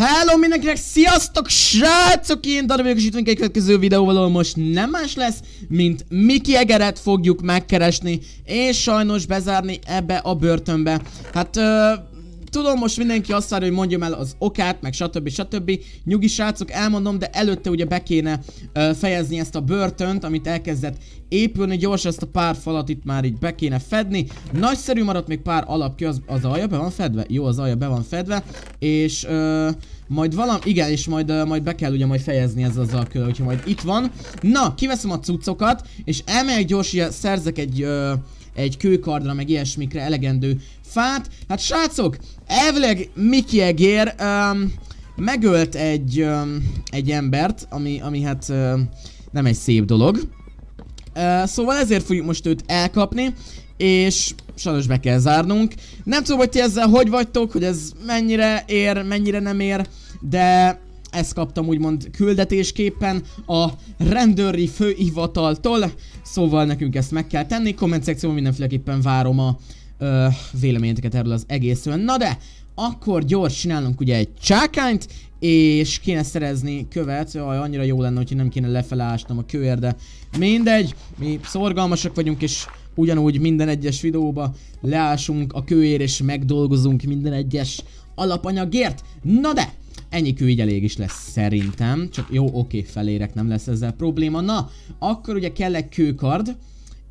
Hello mindenkinek, sziasztok srácok, én Dani vagyok, és itt egy következő videóval, ahol most nem más lesz, mint Miki Egeret fogjuk megkeresni, és sajnos bezárni ebbe a börtönbe. Hát, ö, tudom, most mindenki azt várja, hogy mondjam el az okát, meg stb. stb. Nyugi srácok, elmondom, de előtte ugye be kéne ö, fejezni ezt a börtönt, amit elkezdett épülni, gyors ezt a pár falat itt már így be kéne fedni. Nagyszerű maradt még pár alapkő, az, az alja be van fedve? Jó, az alja be van fedve, és ö, majd valam, igen, és majd, ö, majd be kell ugye majd fejezni ez az alapkő, hogyha majd itt van. Na, kiveszem a cuccokat, és elmegyek gyors, ugye szerzek egy... Ö, egy kőkardra, meg ilyesmikre elegendő fát. Hát srácok, elvileg Mickey Egér um, megölt egy, um, egy embert, ami, ami hát um, nem egy szép dolog. Uh, szóval ezért fogjuk most őt elkapni, és sajnos be kell zárnunk. Nem tudom, hogy ti ezzel hogy vagytok, hogy ez mennyire ér, mennyire nem ér, de ezt kaptam úgymond küldetésképpen a rendőri főhivataltól, szóval nekünk ezt meg kell tenni, komment szekcióban mindenféleképpen várom a ö, véleményeteket erről az egészről. Na de, akkor gyors csinálunk ugye egy csákányt, és kéne szerezni követ, jaj, annyira jó lenne, hogyha nem kéne lefele a kőért, de mindegy, mi szorgalmasak vagyunk, és ugyanúgy minden egyes videóba leásunk a kőért, és megdolgozunk minden egyes alapanyagért. Na de, Ennyi kő így elég is lesz szerintem. Csak jó, oké, felérek, nem lesz ezzel probléma. Na, akkor ugye kell egy kőkard.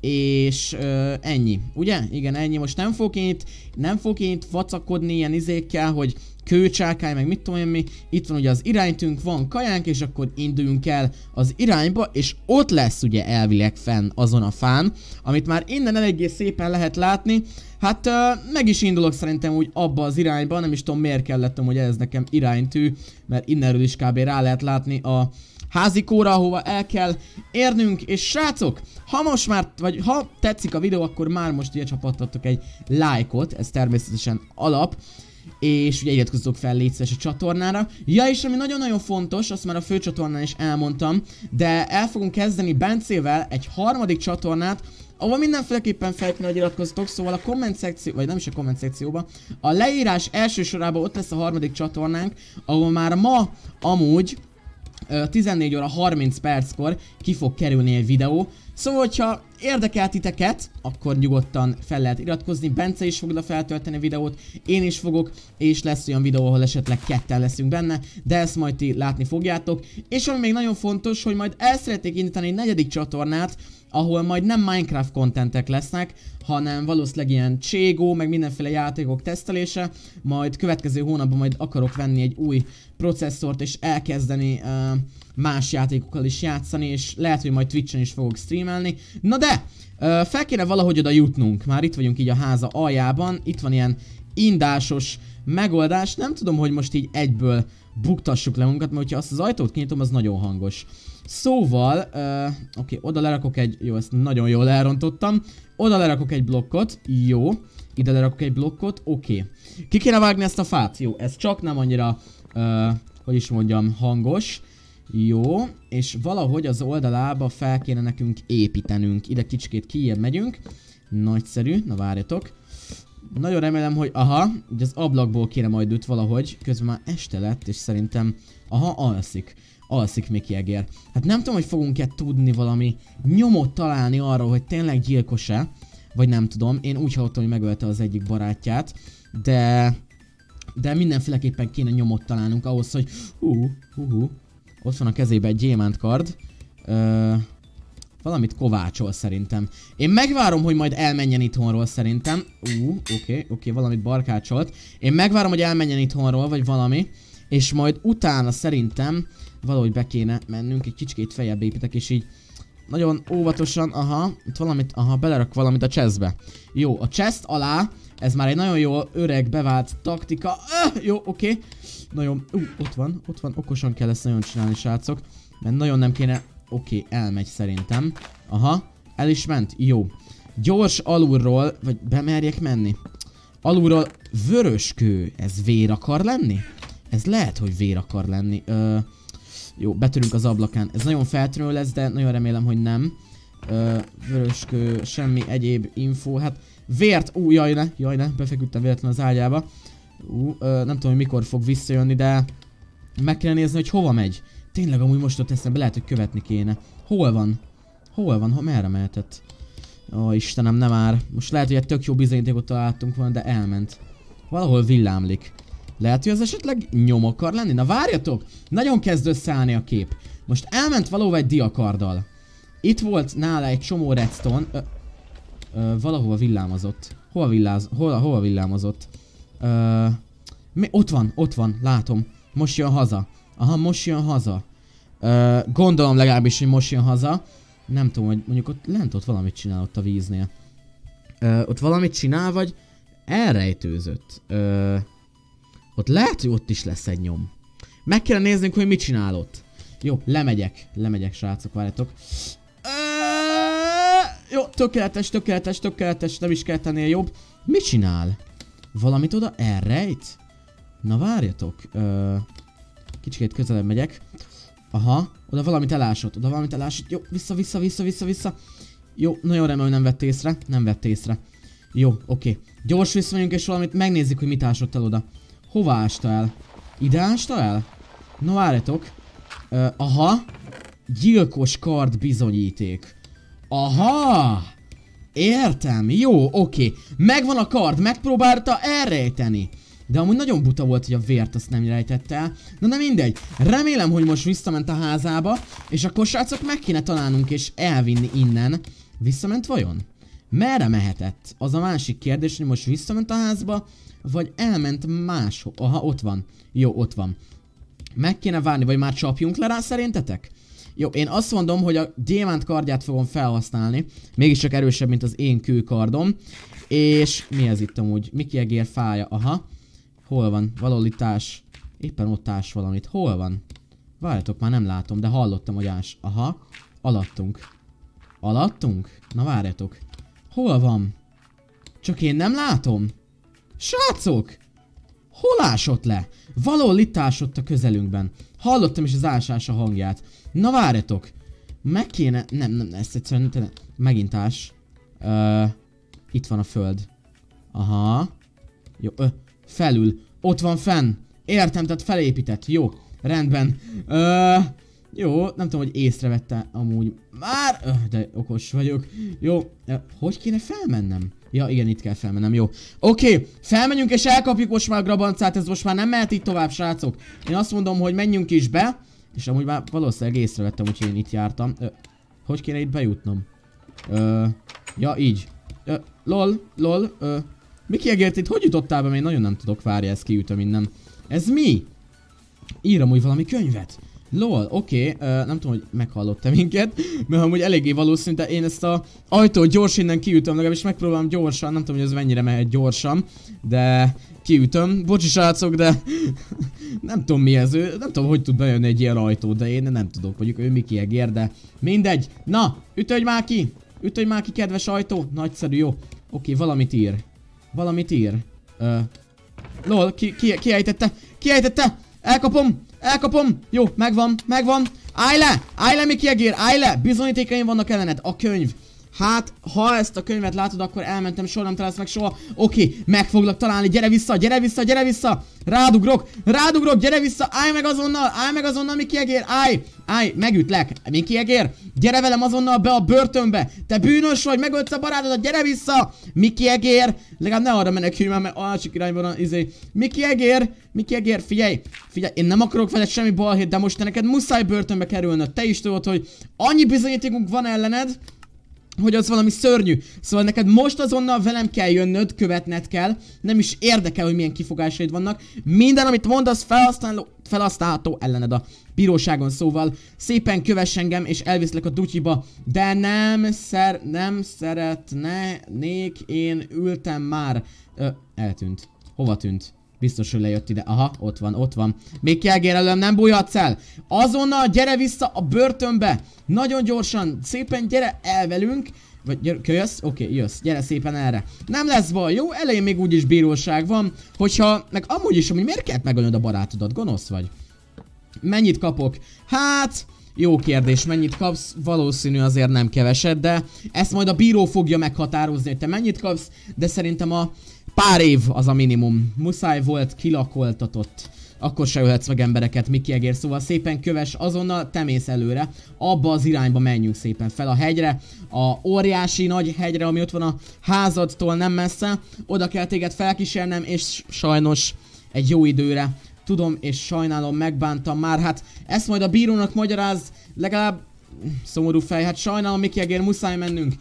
És ö, ennyi, ugye? Igen, ennyi. Most nem fogok én itt, nem fogok én itt vacakodni ilyen izékkel, hogy kőcsákány, meg mit tudom én mi. Itt van ugye az iránytünk, van kajánk, és akkor induljunk el az irányba, és ott lesz ugye elvileg fenn azon a fán, amit már innen eléggé szépen lehet látni. Hát uh, meg is indulok szerintem úgy abba az irányba, nem is tudom miért kellettem, hogy ez nekem iránytű, mert innenről is kb. rá lehet látni a házikóra, ahova el kell érnünk, és srácok, ha most már, vagy ha tetszik a videó, akkor már most ugye csapattatok egy lájkot, ez természetesen alap, és ugye iratkozzatok fel légy a csatornára. Ja, és ami nagyon-nagyon fontos, azt már a főcsatornán is elmondtam, de el fogunk kezdeni Bencével egy harmadik csatornát, ahol mindenféleképpen fel kell, hogy iratkozzatok, szóval a komment szekció, vagy nem is a komment szekcióba, a leírás első sorában ott lesz a harmadik csatornánk, ahol már ma amúgy 14 óra 30 perckor ki fog kerülni egy videó. Szóval, hogyha érdekel titeket, akkor nyugodtan fel lehet iratkozni. Bence is fog feltölteni videót, én is fogok, és lesz olyan videó, ahol esetleg ketten leszünk benne, de ezt majd ti látni fogjátok. És ami még nagyon fontos, hogy majd el szeretnék indítani egy negyedik csatornát, ahol majd nem Minecraft kontentek lesznek, hanem valószínűleg ilyen Cségó, meg mindenféle játékok tesztelése, majd következő hónapban majd akarok venni egy új processzort és elkezdeni uh, más játékokkal is játszani, és lehet, hogy majd Twitch-en is fogok streamelni. Na de, fel kéne valahogy oda jutnunk, már itt vagyunk így a háza aljában, itt van ilyen indásos megoldás, nem tudom, hogy most így egyből buktassuk le magunkat, mert hogyha azt az ajtót kinyitom, az nagyon hangos. Szóval, uh, oké, okay, oda lerakok egy, jó, ezt nagyon jól elrontottam, oda lerakok egy blokkot, jó, ide lerakok egy blokkot, oké. Ki kéne vágni ezt a fát? Jó, ez csak nem annyira, uh, hogy is mondjam, hangos. Jó, és valahogy az oldalába fel kéne nekünk építenünk. Ide kicsikét kijebb megyünk. Nagyszerű, na várjatok. Nagyon remélem, hogy aha, ugye az ablakból kéne majd őt valahogy. Közben már este lett, és szerintem, aha, alszik. Alszik Mickey Egér. Hát nem tudom, hogy fogunk-e tudni valami nyomot találni arról, hogy tényleg gyilkos-e. Vagy nem tudom, én úgy hallottam, hogy megölte az egyik barátját. De... De mindenféleképpen kéne nyomot találnunk ahhoz, hogy... Hú, hú, hú. Ott van a kezébe egy gyémánt kard. Ö, valamit kovácsol szerintem. Én megvárom, hogy majd elmenjen itthonról szerintem. Ú, oké, oké, valamit barkácsolt. Én megvárom, hogy elmenjen itthonról, vagy valami. És majd utána szerintem valahogy be kéne mennünk, egy kicsikét fejebb építek, és így nagyon óvatosan, aha, itt valamit, aha, belerak valamit a chestbe. Jó, a chest alá, ez már egy nagyon jó öreg bevált taktika. Öh, jó, oké. Okay. Nagyon, ú, uh, ott van, ott van, okosan kell ezt nagyon csinálni, srácok. Mert nagyon nem kéne, oké, okay, elmegy szerintem. Aha, el is ment, jó. Gyors alulról, vagy bemerjek menni? Alulról vörös kő, ez vér akar lenni? Ez lehet, hogy vér akar lenni. Ö, jó, betörünk az ablakán. Ez nagyon feltűnő lesz, de nagyon remélem, hogy nem. Ö, vöröskő, semmi egyéb info. Hát vért, ú, jaj ne, jaj ne, befeküdtem véletlen az ágyába. Ú, ö, nem tudom, hogy mikor fog visszajönni, de Meg kell nézni, hogy hova megy. Tényleg amúgy most ott eszembe lehet, hogy követni kéne. Hol van? Hol van? Ha merre mehetett? Ó, Istenem, nem már. Most lehet, hogy egy tök jó bizonyítékot találtunk volna, de elment. Valahol villámlik. Lehet, hogy az esetleg nyom akar lenni? Na várjatok! Nagyon kezd összeállni a kép. Most elment valahova egy diakarddal. Itt volt nála egy csomó redstone. Ö, valahova villámozott. Hova, villáz, hova, hova villámozott? Ö, mi, ott van, ott van, látom. Most jön haza. Aha, most jön haza. Ö, gondolom legalábbis, hogy most jön haza. Nem tudom, hogy mondjuk ott lent ott valamit csinál ott a víznél. Ö, ott valamit csinál, vagy elrejtőzött. Ö, ott lehet, hogy ott is lesz egy nyom. Meg kell néznünk, hogy mit csinál ott. Jó, lemegyek. Lemegyek, srácok, várjatok. Jó, tökéletes, tökéletes, tökéletes, nem is kell tennie jobb. Mit csinál? Valamit oda elrejt? Na várjatok. Ö, kicsikét közelebb megyek. Aha, oda valamit elásott, oda valamit elásott. Jó, vissza, vissza, vissza, vissza, vissza. Jó, nagyon remélem, nem vett észre. Nem vett észre. Jó, oké. Gyors visszamegyünk és valamit megnézzük, hogy mit ásott el oda. Hova ásta el? Ide ásta el? Na várjatok. Ö, aha. Gyilkos kard bizonyíték. Aha! Értem, jó, oké. Megvan a kard, megpróbálta elrejteni. De amúgy nagyon buta volt, hogy a vért azt nem rejtette el. Na de mindegy. Remélem, hogy most visszament a házába, és akkor srácok meg kéne találnunk és elvinni innen. Visszament vajon? Merre mehetett? Az a másik kérdés, hogy most visszament a házba, vagy elment máshol. Aha, ott van. Jó, ott van. Meg kéne várni, vagy már csapjunk le rá szerintetek? Jó, én azt mondom, hogy a gyémánt kardját fogom felhasználni. Mégiscsak erősebb, mint az én kőkardom. És mi ez itt amúgy? Miki egér fája, aha. Hol van? Valahol itt ás. Éppen ott ás valamit. Hol van? Várjatok, már nem látom, de hallottam, hogy ás. Aha. Alattunk. Alattunk? Na várjatok. Hol van? Csak én nem látom. Srácok! Hol ásott le? Valahol itt ásott a közelünkben. Hallottam is az ásása hangját. Na várjatok. Meg kéne... Nem, nem, ezt egyszerűen... Nem, megint ás. Ö, itt van a föld. Aha. Jó, ö, felül. Ott van fenn. Értem, tehát felépített. Jó, rendben. Ö, jó, nem tudom, hogy észrevette amúgy. Már, öh, de okos vagyok. Jó, hogy kéne felmennem? Ja, igen, itt kell felmennem, jó. Oké, okay, felmenjünk és elkapjuk most már a grabancát, ez most már nem mehet itt tovább, srácok. Én azt mondom, hogy menjünk is be. És amúgy már valószínűleg észrevettem, hogy én itt jártam. Ö, hogy kéne itt bejutnom? Ö, ja, így. Ö, lol, lol, ö. Mi kiegért itt? Hogy jutottál be? Én nagyon nem tudok, várja, ezt kiütöm innen. Ez mi? Írom úgy valami könyvet. Lol, oké, okay, uh, nem tudom, hogy meghallottam minket, mert amúgy eléggé valószínű, de én ezt a ajtót gyors innen kiütöm, legalábbis megpróbálom gyorsan, nem tudom, hogy ez mennyire mehet gyorsan, de kiütöm. Bocsi srácok, de nem tudom mi ez, ő, nem tudom, hogy tud bejönni egy ilyen ajtó, de én nem tudok, mondjuk ő Miki Egér, de mindegy. Na, ütödj már ki! Ütödj már ki, kedves ajtó! Nagyszerű, jó. Oké, valamit ír. Valamit ír. Uh, lol, ki, ki ejtette? Ki ejtette? Elkapom! Elkapom! Jó, megvan, megvan. Állj le! Állj le, Miki Egér! Állj le! Bizonyítékaim vannak ellened. A könyv. Hát, ha ezt a könyvet látod, akkor elmentem, soha nem találsz meg soha. Oké, meg foglak találni, gyere vissza, gyere vissza, gyere vissza! Rádugrok, rádugrok, gyere vissza, állj meg azonnal, állj meg azonnal, Miki Egér, állj! Állj, megütlek, Miki Egér, gyere velem azonnal be a börtönbe! Te bűnös vagy, megölsz a barátodat, gyere vissza! Miki Egér, legalább ne arra menekülj már, mert másik irányban van, izé. Miki Egér, Miki Egér, figyelj, figyelj, én nem akarok veled semmi balhét, de most te neked muszáj börtönbe kerülnöd. Te is tudod, hogy annyi bizonyítékunk van ellened, hogy az valami szörnyű. Szóval neked most azonnal velem kell jönnöd, követned kell. Nem is érdekel, hogy milyen kifogásaid vannak. Minden, amit mondasz, felhasználó, felhasználható ellened a bíróságon. Szóval szépen kövess engem, és elviszlek a dutyiba. De nem szer, nem szeretnék, én ültem már. Ö, eltűnt. Hova tűnt? Biztos, hogy lejött ide. Aha, ott van, ott van. Még kelgérelem, nem bújhatsz el. Azonnal gyere vissza a börtönbe. Nagyon gyorsan, szépen gyere el velünk. Vagy gyere, jössz? Oké, okay, jössz. Gyere szépen erre. Nem lesz baj, jó? Elején még úgyis bíróság van. Hogyha, meg amúgy is, hogy miért kellett megölnöd a barátodat? Gonosz vagy? Mennyit kapok? Hát... Jó kérdés, mennyit kapsz? Valószínű azért nem keveset, de ezt majd a bíró fogja meghatározni, hogy te mennyit kapsz, de szerintem a Pár év az a minimum. Muszáj volt kilakoltatott akkor se jöhetsz meg embereket, Miki Egér. Szóval szépen köves azonnal, te mész előre. Abba az irányba menjünk szépen fel a hegyre. A óriási nagy hegyre, ami ott van a házadtól nem messze. Oda kell téged felkísérnem, és sajnos egy jó időre tudom, és sajnálom, megbántam már. Hát ezt majd a bírónak magyaráz, legalább szomorú fej, hát sajnálom, Miki Egér, muszáj mennünk.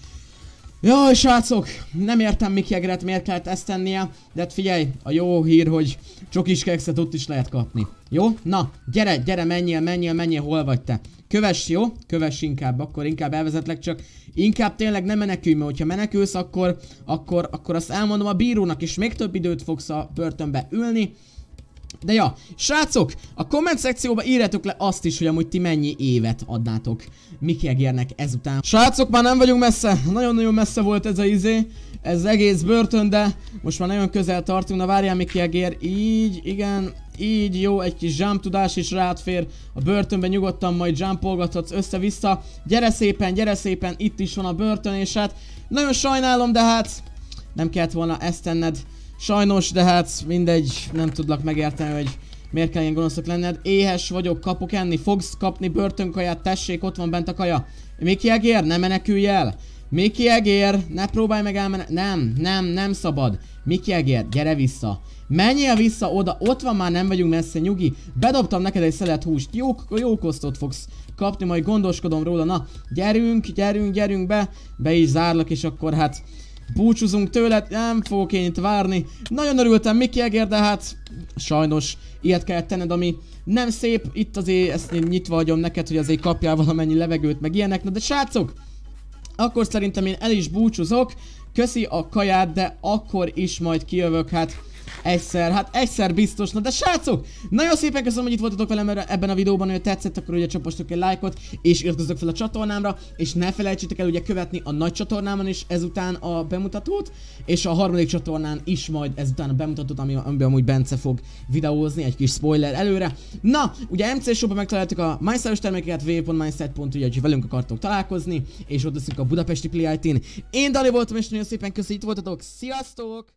Jaj, srácok, nem értem Miki Egeret, miért kellett ezt tennie, de hát figyelj, a jó hír, hogy csokis kekszet ott is lehet kapni. Jó? Na, gyere, gyere, menjél, menjél, menjél, hol vagy te? Kövess, jó? Kövess inkább, akkor inkább elvezetlek, csak inkább tényleg nem menekülj, mert hogyha menekülsz, akkor, akkor, akkor azt elmondom a bírónak, és még több időt fogsz a börtönbe ülni. De ja, srácok, a komment szekcióba írjátok le azt is, hogy amúgy ti mennyi évet adnátok Miki Egérnek ezután. Srácok, már nem vagyunk messze, nagyon-nagyon messze volt ez a izé, ez az egész börtön, de most már nagyon közel tartunk, na várjál Miki Egér, így, igen, így jó, egy kis jump tudás is rád fér a börtönbe nyugodtan majd jumpolgathatsz össze-vissza. Gyere szépen, gyere szépen, itt is van a börtön, és hát nagyon sajnálom, de hát nem kellett volna ezt tenned. Sajnos, de hát mindegy, nem tudlak megérteni, hogy miért kell ilyen gonoszok lenned. Éhes vagyok, kapok enni, fogsz kapni börtönkaját, tessék, ott van bent a kaja. Miki Egér, ne menekülj el! Miki Egér, ne próbálj meg elmenni. Nem, nem, nem szabad. Miki Egér, gyere vissza. Menjél vissza oda, ott van már, nem vagyunk messze, nyugi. Bedobtam neked egy szelet húst, jó, jó kosztot fogsz kapni, majd gondoskodom róla. Na, gyerünk, gyerünk, gyerünk be. Be is zárlak, és akkor hát búcsúzunk tőled, nem fogok én itt várni. Nagyon örültem Miki Eger, de hát sajnos ilyet kellett tenned, ami nem szép. Itt azért ezt én nyitva hagyom neked, hogy azért kapjál valamennyi levegőt, meg ilyenek. Na de srácok, akkor szerintem én el is búcsúzok. Köszi a kaját, de akkor is majd kijövök, hát Egyszer, hát egyszer biztos. Na de srácok, nagyon szépen köszönöm, hogy itt voltatok velem ebben a videóban, hogy tetszett, akkor ugye csapostok egy lájkot, és iratkozzatok fel a csatornámra, és ne felejtsétek el ugye követni a nagy csatornámon is ezután a bemutatót, és a harmadik csatornán is majd ezután a bemutatót, ami, amiben amúgy Bence fog videózni, egy kis spoiler előre. Na, ugye MC Shopban megtaláltuk a MyStar-os termékeket, www.mindset.hu, hogy velünk akartok találkozni, és ott leszünk a budapesti Play Én Dali voltam, és nagyon szépen köszönjük, itt voltatok, sziasztok!